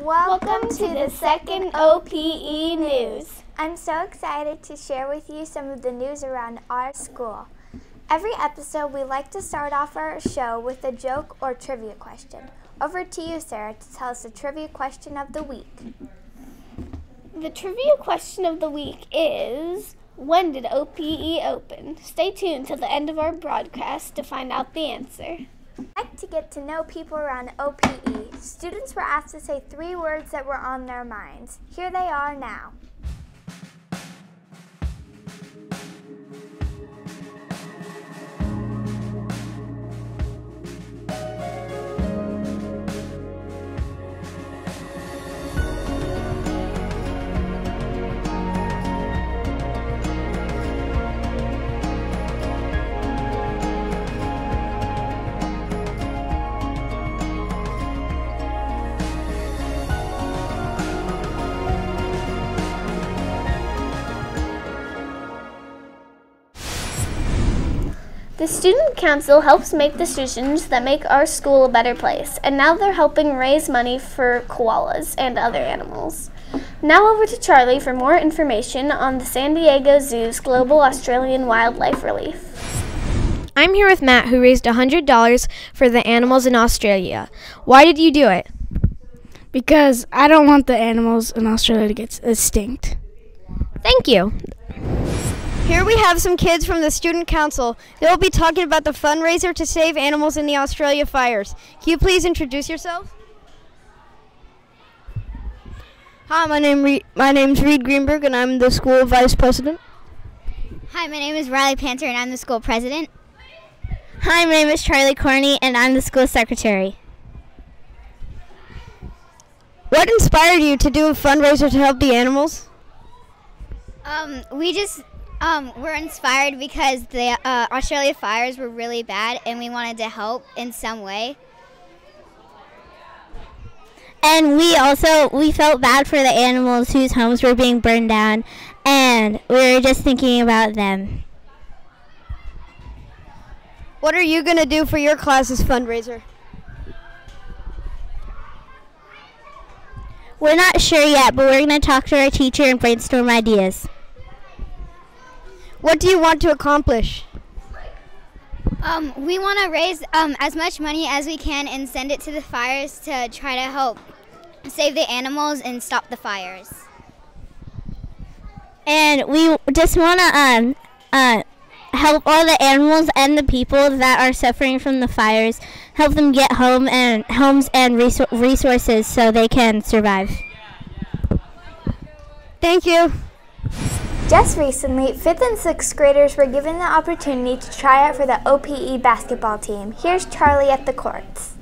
Welcome to the second OPE News. I'm so excited to share with you some of the news around our school. Every episode, we like to start off our show with a joke or trivia question. Over to you, Sarah, to tell us the trivia question of the week. The trivia question of the week is When did OPE open? Stay tuned till the end of our broadcast to find out the answer. I'd like to get to know people around OPE. Students were asked to say three words that were on their minds. Here they are now. The Student Council helps make decisions that make our school a better place, and now they're helping raise money for koalas and other animals. Now over to Charlie for more information on the San Diego Zoo's Global Australian Wildlife Relief. I'm here with Matt, who raised $100 for the animals in Australia. Why did you do it? Because I don't want the animals in Australia to get extinct. Thank you. Here we have some kids from the Student Council. They will be talking about the fundraiser to save animals in the Australia fires. Can you please introduce yourself? Hi, my name Re- my name's Reed Greenberg, and I'm the school vice president. Hi, my name is Riley Panther, and I'm the school president. Hi, my name is Charlie Corney, and I'm the school secretary. What inspired you to do a fundraiser to help the animals? Um, we just um, were inspired because the uh, Australia fires were really bad, and we wanted to help in some way. And we also we felt bad for the animals whose homes were being burned down, and we were just thinking about them. What are you going to do for your class's fundraiser? We're not sure yet, but we're going to talk to our teacher and brainstorm ideas. What do you want to accomplish? Um, we want to raise um, as much money as we can and send it to the fires to try to help save the animals and stop the fires. And we just want to um, uh, help all the animals and the people that are suffering from the fires, help them get home and homes and resor- resources so they can survive. Thank you. Just recently, 5th and 6th graders were given the opportunity to try out for the OPE basketball team. Here's Charlie at the courts.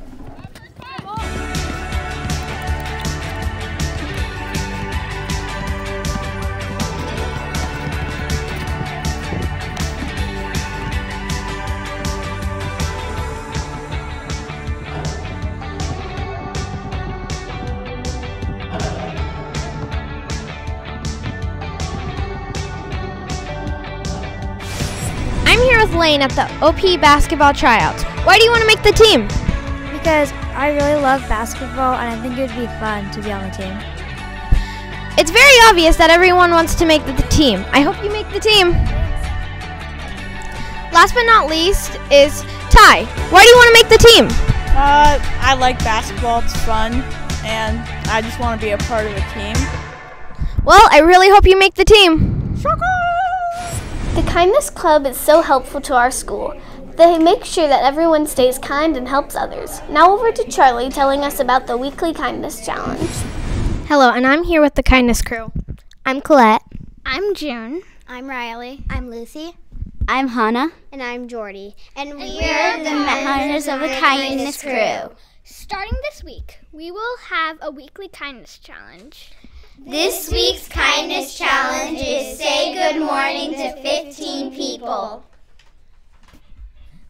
Here with Lane at the OP basketball tryouts. Why do you want to make the team? Because I really love basketball and I think it would be fun to be on the team. It's very obvious that everyone wants to make the, the team. I hope you make the team. Last but not least is Ty. Why do you want to make the team? Uh, I like basketball. It's fun, and I just want to be a part of a team. Well, I really hope you make the team. The Kindness Club is so helpful to our school. They make sure that everyone stays kind and helps others. Now over to Charlie telling us about the weekly kindness challenge. Hello, and I'm here with the Kindness crew. I'm Colette. I'm June. I'm Riley. I'm Lucy. I'm Hannah. And I'm Jordy. And, we're, we're the the members of the Kindness Crew. Starting this week, we will have a weekly kindness challenge. This week's kindness challenge is say good morning to 15 people.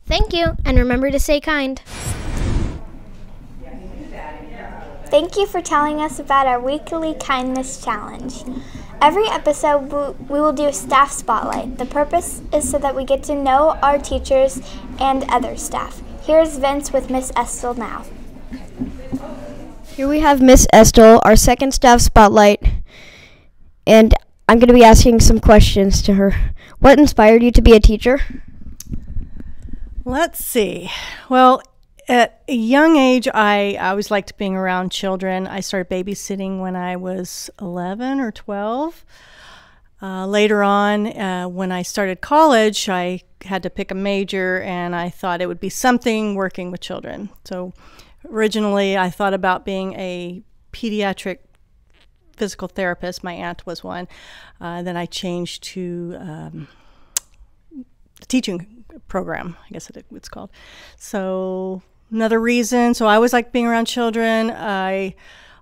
Thank you, and remember to stay kind. Thank you for telling us about our weekly kindness challenge. Every episode, we will do a staff spotlight. The purpose is so that we get to know our teachers and other staff. Here's Vince with Miss Estel now. Here we have Miss Estel, our second staff spotlight, and I'm going to be asking some questions to her. What inspired you to be a teacher? Let's see. Well, at a young age, I, I always liked being around children. I started babysitting when I was 11 or 12. Uh, later on, uh, when I started college, I had to pick a major, and I thought it would be something working with children. So originally, I thought about being a pediatric physical therapist. My aunt was one. Uh, then I changed to um, teaching program, I guess it, it's called. So another reason. So I always like being around children. I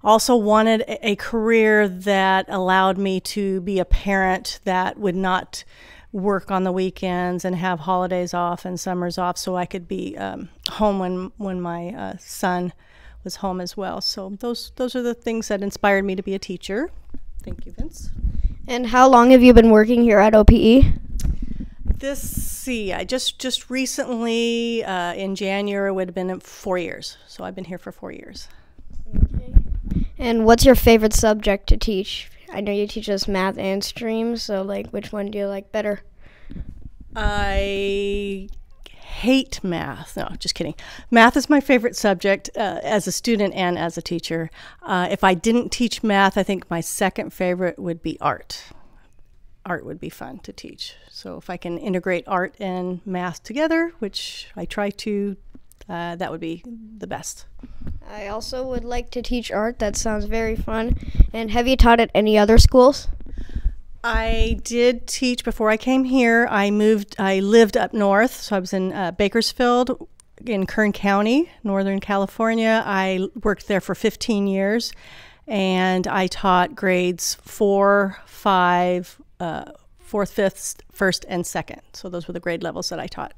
also wanted a career that allowed me to be a parent that would not work on the weekends and have holidays off and summers off, so I could be um, home when when my uh, son was home as well. So those those are the things that inspired me to be a teacher. Thank you, Vince. And how long have you been working here at OPE? This see, I just just recently uh, in January would have been four years. So I've been here for four years. Okay. And what's your favorite subject to teach? I know you teach us math and streams, so like which one do you like better? I hate math. No, just kidding. Math is my favorite subject uh, as a student and as a teacher. Uh, if I didn't teach math, I think my second favorite would be art. Art would be fun to teach. So if I can integrate art and math together, which I try to, uh, that would be the best. I also would like to teach art. That sounds very fun. And have you taught at any other schools? I did teach before I came here. I moved, I lived up north, so I was in uh, Bakersfield in Kern County, Northern California. I worked there for 15 years and I taught grades four, five, uh, fourth, fifth, first, and second. So those were the grade levels that I taught.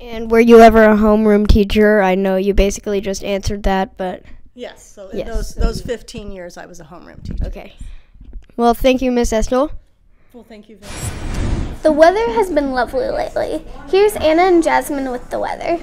And were you ever a homeroom teacher? I know you basically just answered that, but yes. So yes. those those 15 years, I was a homeroom teacher. Okay. Well, thank you, Miss Estel. Well, thank you. The weather has been lovely lately. Here's Anna and Jasmine with the weather.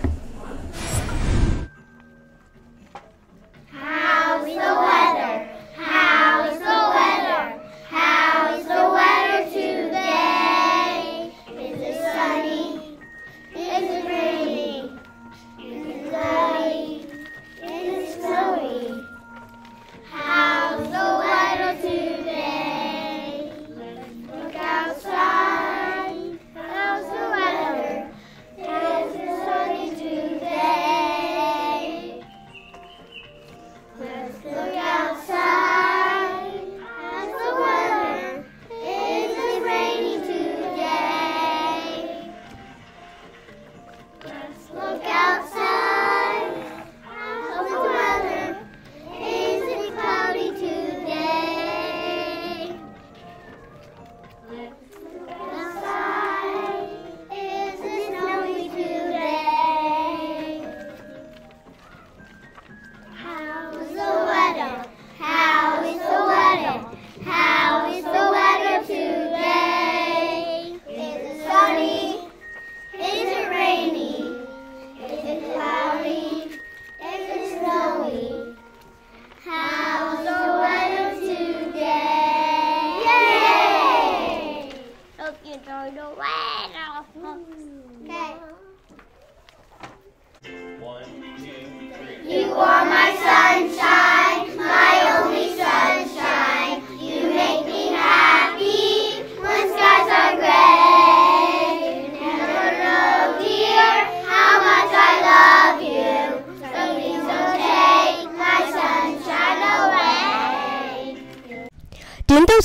Look outside.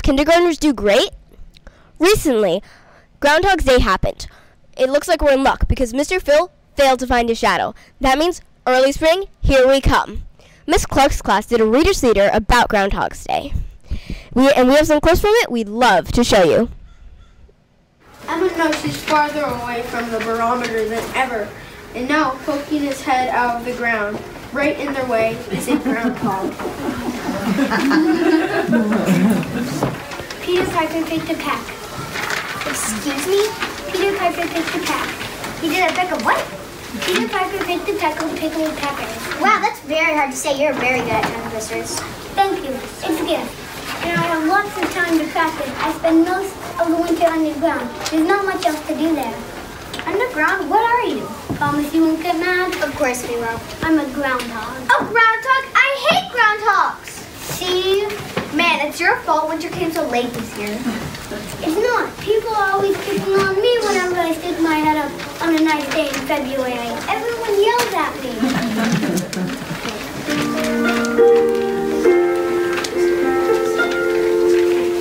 Kindergartners do great? Recently, Groundhog's Day happened. It looks like we're in luck because Mr. Phil failed to find his shadow. That means early spring, here we come. Miss Clark's class did a reader's leader about Groundhog's Day. We, and we have some clips from it we'd love to show you. Emma knows she's farther away from the barometer than ever, and now poking his head out of the ground, right in their way, is a groundhog. Peter Piper picked a peck. Excuse me? Peter Piper picked a peck. He did a peck of what? Peter Piper picked the of pickled peppers. Wow, that's very hard to say. You're very good at tongue twisters. Thank you. It's a gift. And I have lots of time to practice. I spend most of the winter underground. There's not much else to do there. Underground? What are you? Promise you won't get mad? Of course we will. I'm a groundhog. A groundhog? I hate groundhogs! See? Man, it's your fault winter came so late this year. It's not. People are always picking on me whenever I stick my head up on a nice day in February. Everyone yells at me.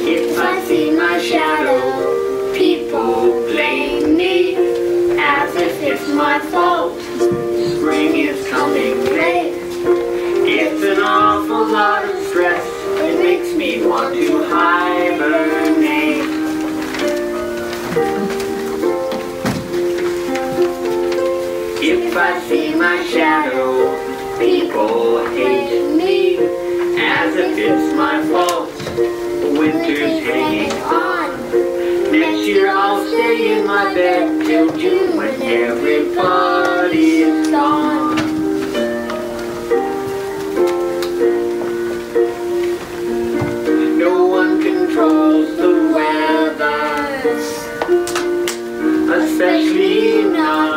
If I see my shadow, people blame me as if it's my fault. Spring is coming late. It's an awful lot of want to hibernate. If I see my shadow, people hate me as if it's my fault. Winter's hanging on. Next year I'll stay in my bed till June when everybody especially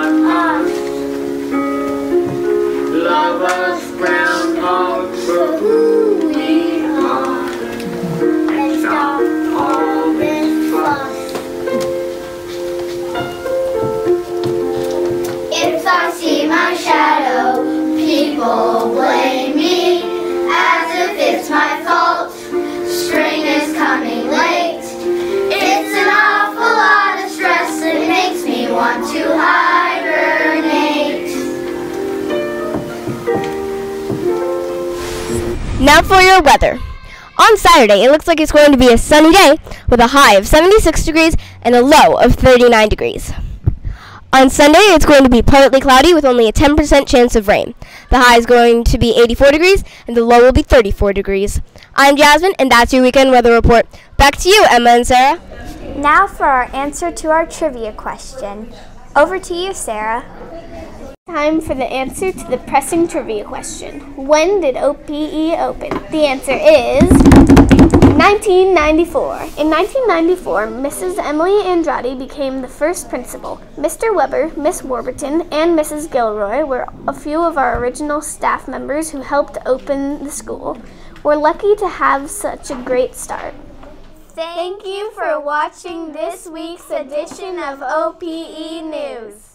Now for your weather. On Saturday, it looks like it's going to be a sunny day with a high of 76 degrees and a low of 39 degrees. On Sunday, it's going to be partly cloudy with only a 10% chance of rain. The high is going to be 84 degrees and the low will be 34 degrees. I'm Jasmine, and that's your weekend weather report. Back to you, Emma and Sarah. Now for our answer to our trivia question. Over to you, Sarah. Time for the answer to the pressing trivia question. When did OPE open? The answer is 1994. In 1994, Mrs. Emily Andrade became the first principal. Mr. Weber, Miss Warburton, and Mrs. Gilroy were a few of our original staff members who helped open the school. We're lucky to have such a great start. Thank you for watching this week's edition of OPE News.